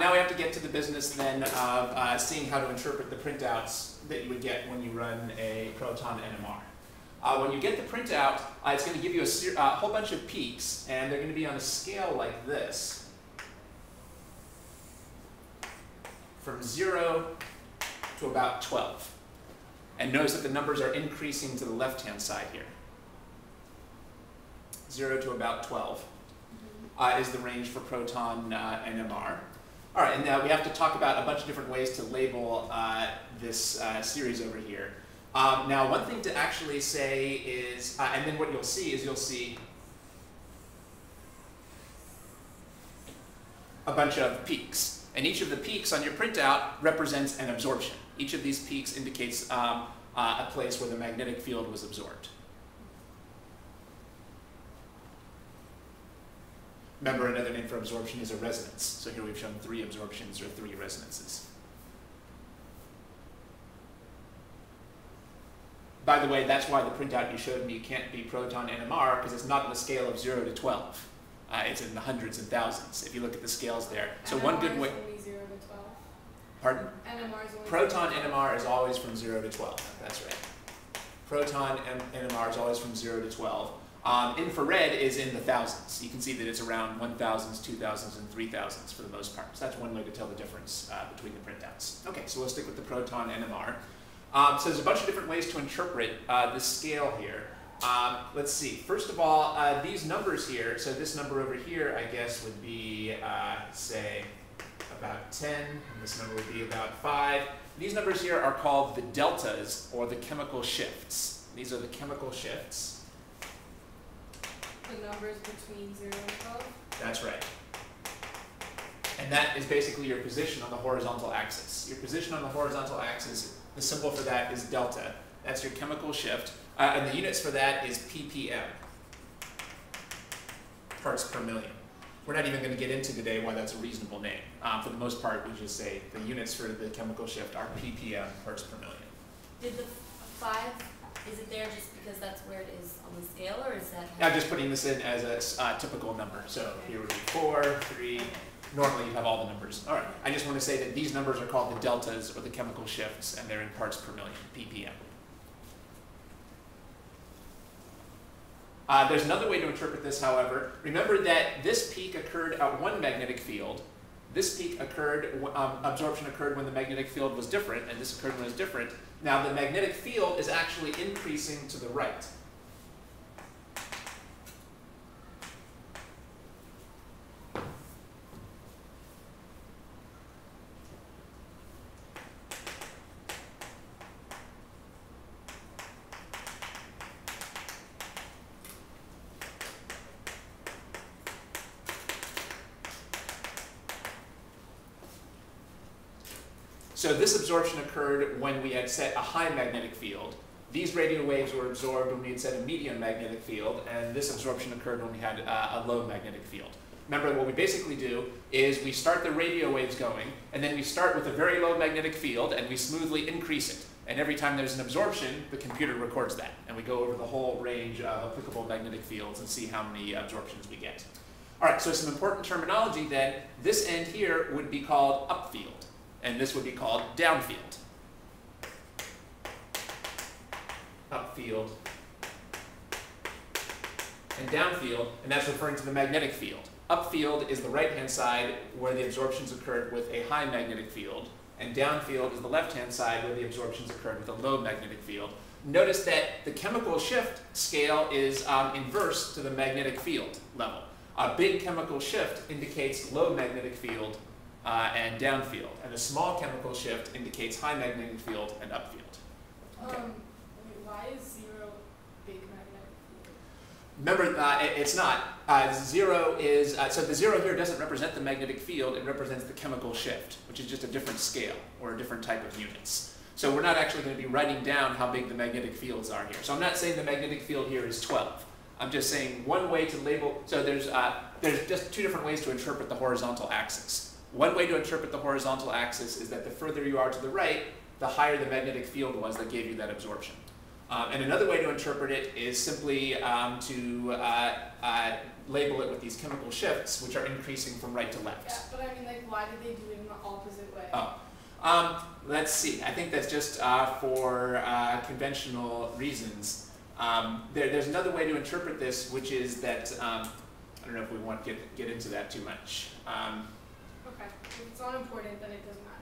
Now we have to get to the business then of uh, seeing how to interpret the printouts that you would get when you run a Proton NMR. Uh, when you get the printout, uh, it's going to give you a uh, whole bunch of peaks, and they're going to be on a scale like this. From 0 to about 12. And notice that the numbers are increasing to the left-hand side here. 0 to about 12 uh, is the range for Proton uh, NMR. All right, and now we have to talk about a bunch of different ways to label uh, this uh, series over here. Um, now, one thing to actually say is, uh, and then what you'll see is you'll see a bunch of peaks. And each of the peaks on your printout represents an absorption. Each of these peaks indicates um, uh, a place where the magnetic field was absorbed. Remember, another name for absorption is a resonance. So here we've shown three absorptions or three resonances. By the way, that's why the printout you showed me can't be proton NMR, because it's not on the scale of 0 to 12. Uh, it's in the hundreds and thousands, if you look at the scales there. So NMR one good way... 0 to 12. Pardon? NMR is Proton 0 to 12. NMR is always from 0 to 12. That's right. Proton M NMR is always from 0 to 12. Um, infrared is in the thousands. You can see that it's around 1,000s, 2,000s, and 3,000s for the most part. So that's one way to tell the difference uh, between the printouts. Okay, so we'll stick with the proton NMR. Um, so there's a bunch of different ways to interpret uh, this scale here. Um, let's see. First of all, uh, these numbers here, so this number over here, I guess, would be, uh, say, about 10, and this number would be about 5. These numbers here are called the deltas, or the chemical shifts. These are the chemical shifts. The numbers between 0 and 12. That's right. And that is basically your position on the horizontal axis. Your position on the horizontal axis, the symbol for that is delta. That's your chemical shift. Uh, and the units for that is ppm, parts per million. We're not even going to get into today why that's a reasonable name. Um, for the most part, we just say the units for the chemical shift are ppm, parts per million. Did the five, is it there just because that's where it is on the scale, or is that? I'm just putting this in as a uh, typical number. So here would be four, three. Normally you have all the numbers. All right. I just want to say that these numbers are called the deltas or the chemical shifts, and they're in parts per million, ppm. Uh, there's another way to interpret this, however. Remember that this peak occurred at one magnetic field. This peak occurred, um, absorption occurred when the magnetic field was different, and this occurred when it was different. Now the magnetic field is actually increasing to the right. So this absorption occurred when we had set a high magnetic field. These radio waves were absorbed when we had set a medium magnetic field, and this absorption occurred when we had uh, a low magnetic field. Remember, what we basically do is we start the radio waves going, and then we start with a very low magnetic field, and we smoothly increase it. And every time there's an absorption, the computer records that. And we go over the whole range of applicable magnetic fields and see how many absorptions we get. All right, so some important terminology then. This end here would be called upfield, and this would be called downfield. Upfield and downfield, and that's referring to the magnetic field. Upfield is the right-hand side where the absorptions occurred with a high magnetic field, and downfield is the left-hand side where the absorptions occurred with a low magnetic field. Notice that the chemical shift scale is um, inverse to the magnetic field level. A big chemical shift indicates low magnetic field uh, and downfield, and a small chemical shift indicates high magnetic field and upfield. Okay. Um, wait, why is 0 big magnetic field? Remember, uh, it- it's not. Uh, zero is, uh, so the zero here doesn't represent the magnetic field, it represents the chemical shift, which is just a different scale or a different type of units. So we're not actually going to be writing down how big the magnetic fields are here. So I'm not saying the magnetic field here is 12. I'm just saying one way to label, so there's, uh, there's just two different ways to interpret the horizontal axis. One way to interpret the horizontal axis is that the further you are to the right, the higher the magnetic field was that gave you that absorption. Um, and another way to interpret it is simply um, to uh, uh, label it with these chemical shifts, which are increasing from right to left. Yeah, but I mean, like, why did they do it in the opposite way? Oh, um, let's see. I think that's just uh, for uh, conventional reasons. Um, there, there's another way to interpret this, which is that um, I don't know if we want to get get into that too much. Okay, if it's not important, then it doesn't matter.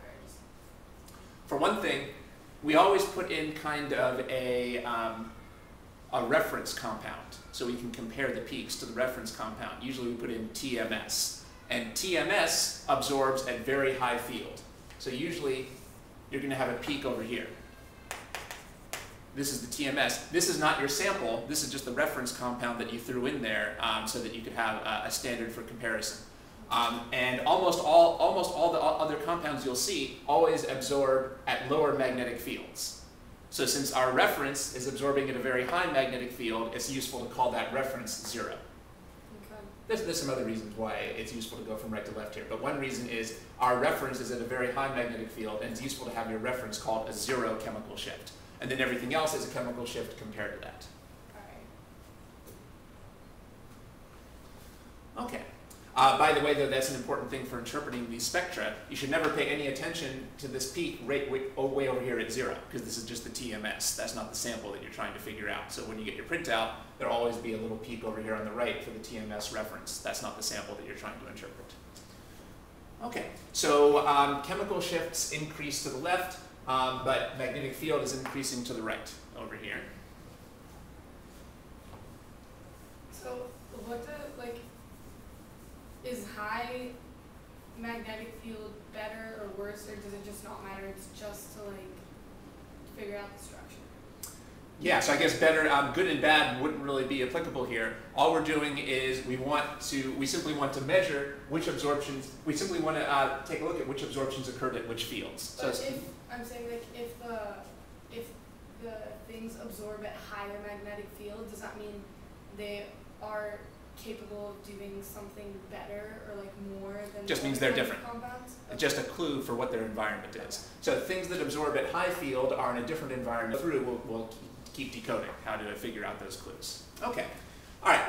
For one thing, we always put in kind of a um, a reference compound, so we can compare the peaks to the reference compound. Usually, we put in TMS, and TMS absorbs at very high field. So usually, you're going to have a peak over here. This is the TMS. This is not your sample. This is just the reference compound that you threw in there um, so that you could have a, a standard for comparison. Um, and almost all, almost all the other compounds you'll see always absorb at lower magnetic fields. So since our reference is absorbing at a very high magnetic field, it's useful to call that reference zero. okay. There's, there's some other reasons why it's useful to go from right to left here, but one reason is our reference is at a very high magnetic field, and it's useful to have your reference called a zero chemical shift. And then everything else is a chemical shift compared to that. Alright. Okay. Uh, by the way, though, that's an important thing for interpreting these spectra. You should never pay any attention to this peak right way, oh, way over here at zero, because this is just the TMS. That's not the sample that you're trying to figure out. So when you get your printout, there'll always be a little peak over here on the right for the TMS reference. That's not the sample that you're trying to interpret. Okay, so um, chemical shifts increase to the left, um, but magnetic field is increasing to the right over here. So, what the, like, is high magnetic field better or worse, or does it just not matter? It's just to, like, figure out the structure. Yeah, so I guess better, um, good and bad wouldn't really be applicable here. All we're doing is we want to, we simply want to measure which absorptions, we simply want to uh, take a look at which absorptions occurred at which fields. So But it's- if, I'm saying, like, if the, if the things absorb at higher magnetic field, does that mean they are capable of doing something better or like more than Just means they're different. compounds? just a clue for what their environment is. So things that absorb at high field are in a different environment. Through, we'll, we'll keep decoding how to figure out those clues. Okay, all right.